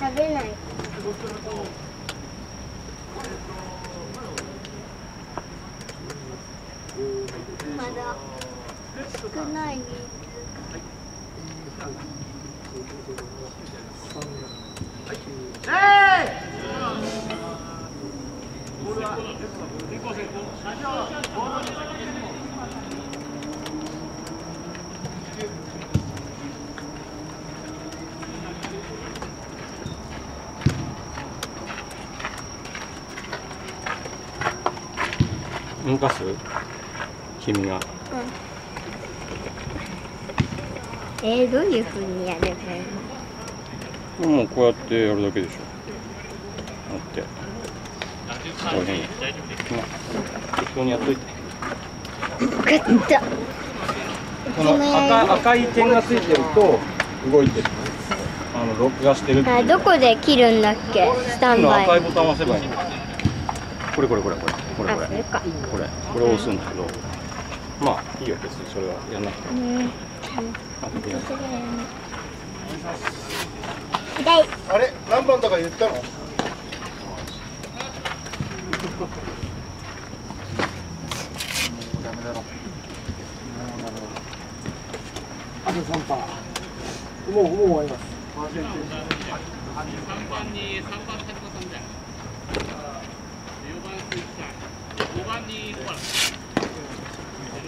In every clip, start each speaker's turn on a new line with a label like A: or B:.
A: 食べない。まだ少ない水
B: 動かす君が。
A: えー、どういうふうにやればいいの？
B: もうこうやってやるだけでしょ。やって。こういうふうに。まあ適当にやっといて。
A: グッと
B: この赤赤い点がついてると動いてる。あの録画してる
A: あどこで切るんだっけ？スタン
B: 今
A: バイ。
B: 赤いボタンを押せばいいの。これこれこれこれこれ。これこれ。これを押すんだけどまあいいよ別にそれは。やんなくても。
A: うん
B: 後でやる
A: 左
C: あれ何番とか言ったの？ダメだろ。
D: あと三パー。もう、もう終わります。パーセンテージ。
E: 3番に3番さんだよ4番鈴木さん5番に小原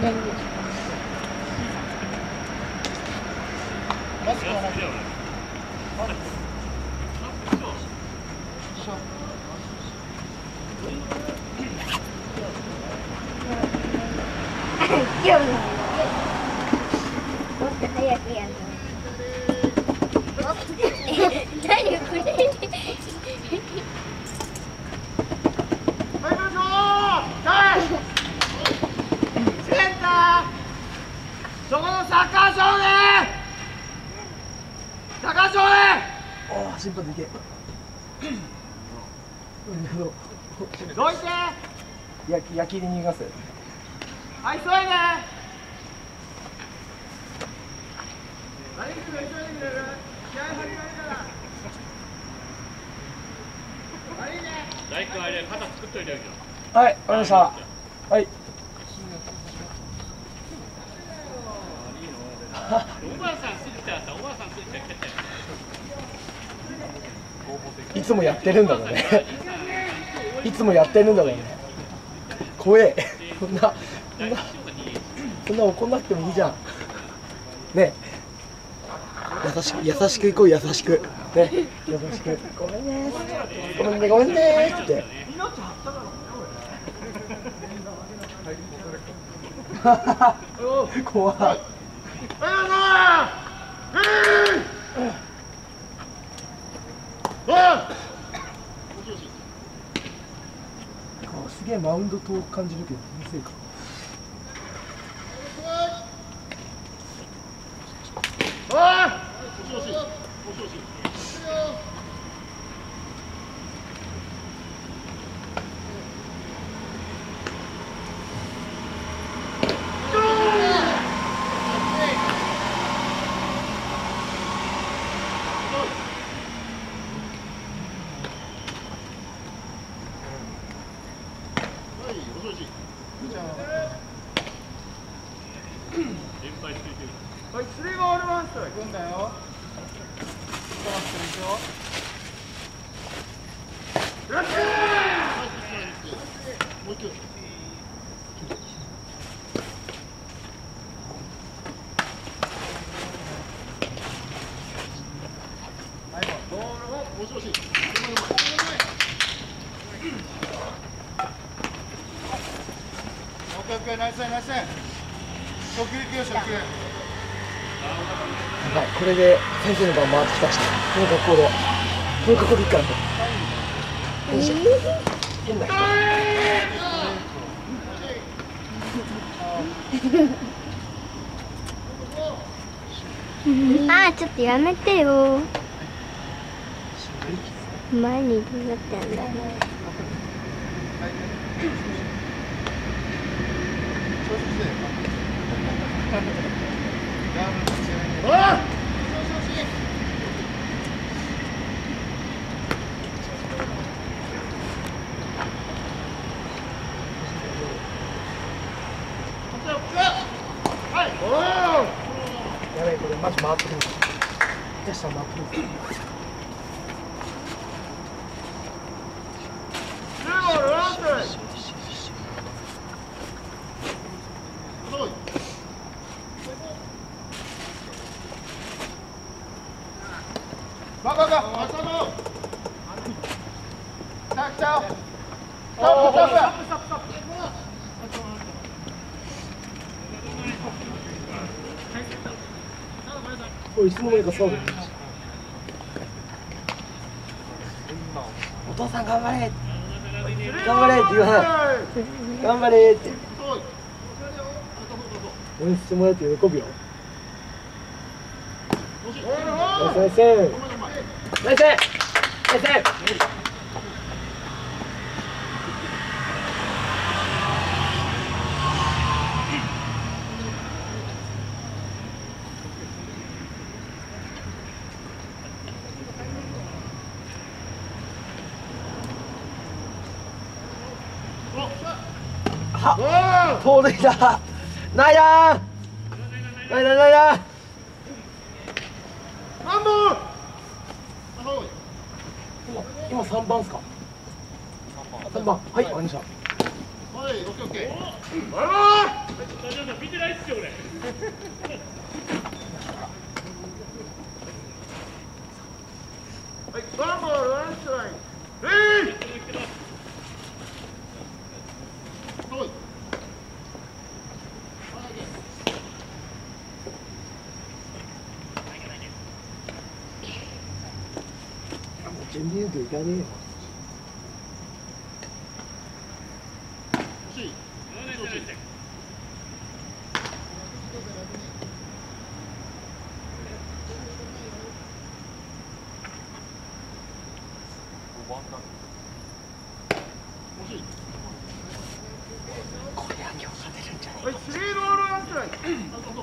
A: 早くやる何これ
C: 参りましょうはいセンターそこのサッカー少年サッカー少年
D: ああ、審判でいけ。
C: どいて
D: 焼き、焼きに逃がす。
C: はい急いで何急いでくれる試合始まるからはいね
E: 大工あれ肩作っといてあげるよ
D: はい、わかりました。はい。
E: おばあさん過ぎたらさおばあさん過ぎたら蹴ったよ
D: いつもやってるんだろうね。いつもやってるんだろうね。怖え。こんな、こんな、こんな怒んなくてもいいじゃん。ね優しく、優しくいこう、優しく。ね優しく。ごめんね。ごめんね、ごめんねって。怖い。すげえマウンド遠く感じるけど気のせいか。
C: オッケーオッケーナイスナイスナイス。初球行くよ初球
D: はい、これで先生の番回ってきたし、この学校で、この学校でいいからな人。
A: あーちょっとやめてよ。前にどうなってんだ
D: やべえ、これマジ回ってくる。ジャスさん回って。
C: バカバカ、ストップ。来た来た。ストップストップ。
D: お、父さん頑張れ。頑張れって。言わない頑張れって。応援してもらえて喜ぶよ。ナイスナイスナイスナイスナイスは盗塁だないだないだないだ
C: ワンボール。
D: 今今三番ですか？3番。はいわかりました。
C: はい、オッケーオッケー。
E: スタジオさん見てないっすよ俺
C: はい、ワンボールワンストライク。レイ。
D: もう全然言うといかねえよ。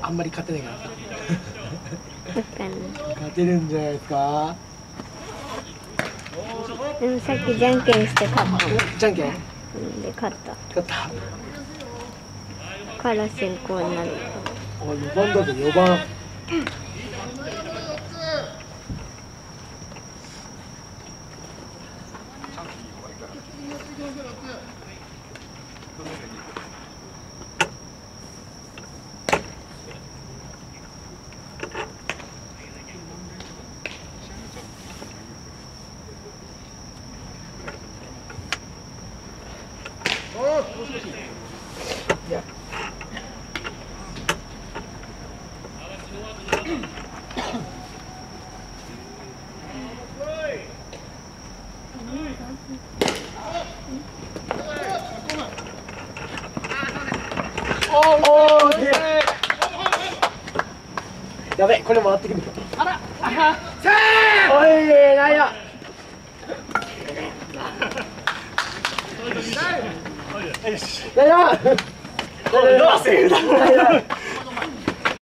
D: あんまり勝てないから勝てるんじゃないですか？
A: でもさっきじゃんけんして勝った。
D: おじゃんけん
A: うんで勝った。
D: 勝った。
A: から先行になる。
D: お4番だぞ4番やべこれ回ってくるあらあおいない。やよし。だよ。どうせ